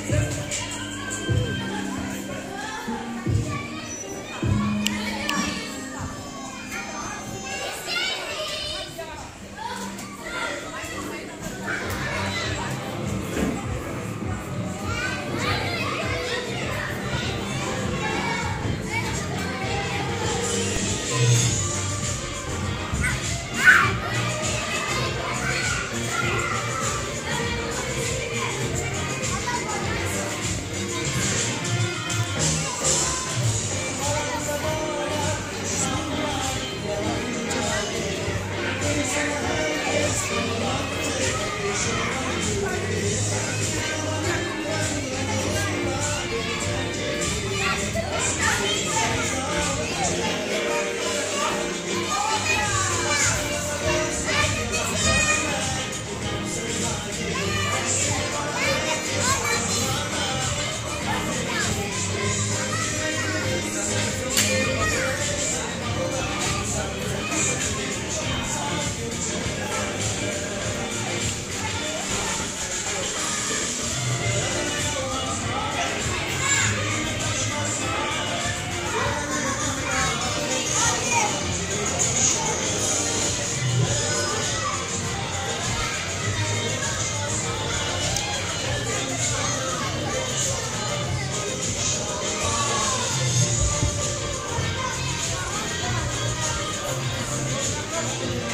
Yeah.